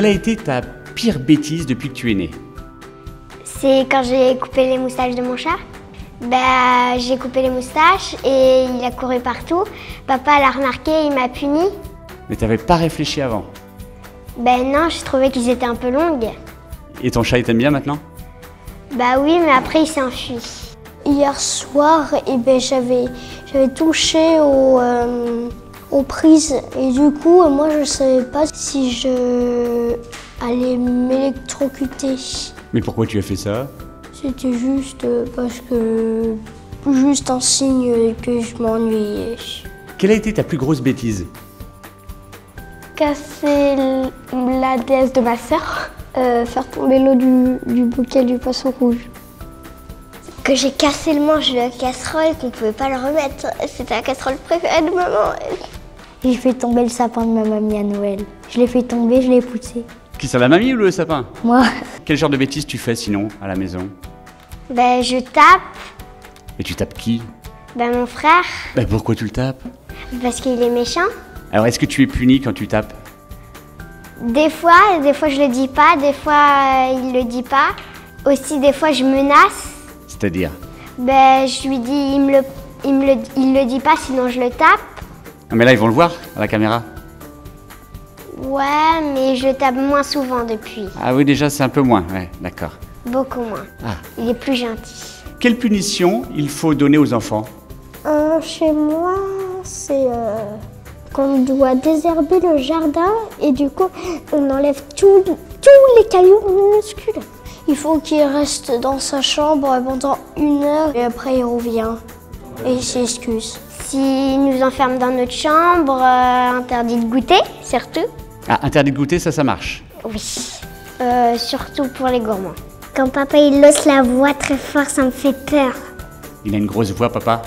quelle a été ta pire bêtise depuis que tu es né? C'est quand j'ai coupé les moustaches de mon chat. Bah, j'ai coupé les moustaches et il a couru partout. Papa l'a remarqué, il m'a puni. Mais t'avais pas réfléchi avant? Ben non, je trouvais qu'ils étaient un peu longues. Et ton chat, il t'aime bien maintenant? Bah oui, mais après il s'est enfui. Hier soir, eh ben, j'avais, j'avais touché au, euh, aux prises et du coup, moi je savais pas si je allais m'électrocuter. Mais pourquoi tu as fait ça? C'était juste euh, parce que juste un signe que je m'ennuyais. Quelle a été ta plus grosse bêtise? Casser la déesse de ma sœur, euh, faire tomber l'eau du, du bouquet du poisson rouge. Que j'ai cassé le manche de la casserole qu'on pouvait pas le remettre. C'était la casserole préférée de maman. J'ai fait tomber le sapin de ma mamie à Noël. Je l'ai fait tomber, je l'ai poussé. Qui ça, la mamie ou le sapin Moi, Quel genre de bêtises tu fais sinon à la maison Ben je tape. Et tu tapes qui Ben mon frère, Bah pourquoi tu le tapes parce qu'il est méchant. Alors est-ce que tu es puni quand tu tapes Des fois, des fois je le dis pas, des fois euh, il le dit pas. Aussi des fois je menace. C'est-à-dire Ben je lui dis, il me le, il me le, il le dit pas, sinon je le tape. Ah, Mais là ils vont le voir à la caméra. Ouais, mais je tape moins souvent depuis. Ah oui déjà c'est un peu moins, ouais, d'accord. Beaucoup moins. Ah. Il est plus gentil. Quelle punition il faut donner aux enfants? Euh, chez moi, c'est euh, qu'on doit désherber le jardin et du coup, on enlève tout- tous les cailloux minuscules. Il faut qu'il reste dans sa chambre pendant une heure et après il revient et il s'excuse. S'il nous enferme dans notre chambre, euh, interdit de goûter, surtout. Ah interdit de goûter, ça ça marche. Oui. Euh, surtout pour les gourmands. Quand papa il hausse la voix très fort, ça me fait peur. Il a une grosse voix papa.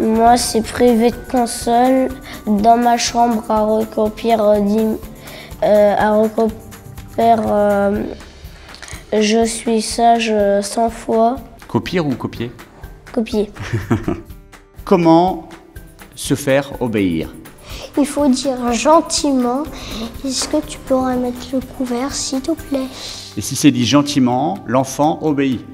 Moi, c'est privé de console dans ma chambre à recopier, euh, dix- euh, à recopier euh, je suis sage euh, 100 fois. Copier ou copier? Copier. Comment se faire obéir Il faut dire gentiment Est-ce que tu pourrais mettre le couvert s'il te plaît? Et si c'est dit gentiment, l'enfant obéit.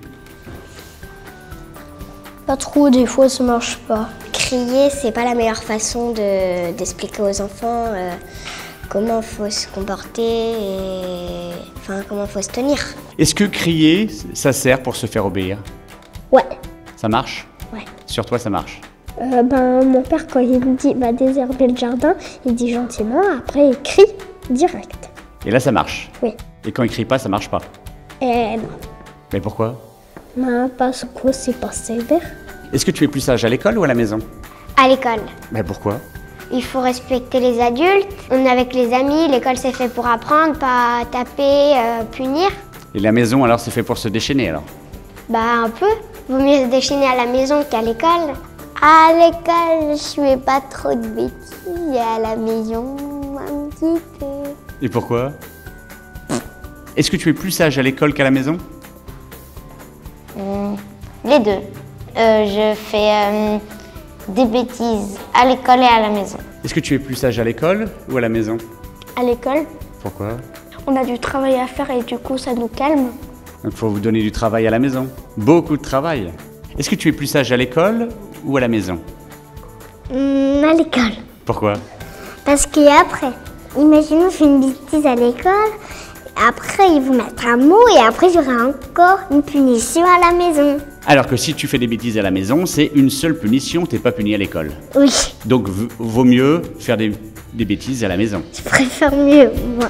Pas trop, des fois ça marche pas. Crier, c'est pas la meilleure façon de- d'expliquer aux enfants euh, comment faut se comporter et enfin comment faut se tenir. Est-ce que crier, ça sert pour se faire obéir? Ouais. Ça marche? Ouais. Sur toi ça marche? Euh, ben, mon père, quand il me dit bah, désherber le jardin, il dit gentiment, après il crie direct. Et là ça marche. Oui. Et quand il crie pas, ça marche pas. Et non. Mais pourquoi? Ben, parce que c'est pas sévère. Est-ce que tu es plus sage à l'école ou à la maison? À l'école, Mais pourquoi? Il faut respecter les adultes. On est avec les amis, l'école c'est fait pour apprendre, pas taper, euh, punir. Et la maison alors c'est fait pour se déchaîner alors? Bah un peu. Vaut mieux se déchaîner à la maison qu'à l'école. À l'école, je fais pas trop de bêtises. Et à la maison, un petit peu. Et pourquoi? Est-ce que tu es plus sage à l'école qu'à la maison? Les deux. Euh, je fais euh, des bêtises à l'école et à la maison. Est-ce que tu es plus sage à l'école ou à la maison? À l'école, Pourquoi? On a du travail à faire et du coup ça nous calme. Donc il faut vous donner du travail à la maison. Beaucoup de travail. Est-ce que tu es plus sage à l'école ou à la maison Hmm, à l'école. Pourquoi Parce qu'après, imaginons on fait une bêtise à l'école, après ils vont mettre un mot et après j'aurai encore une punition à la maison. Alors que si tu fais des bêtises à la maison, c'est une seule punition, t'es pas puni à l'école. Oui, Donc vaut mieux faire des, des bêtises à la maison. je préfère mieux, moi.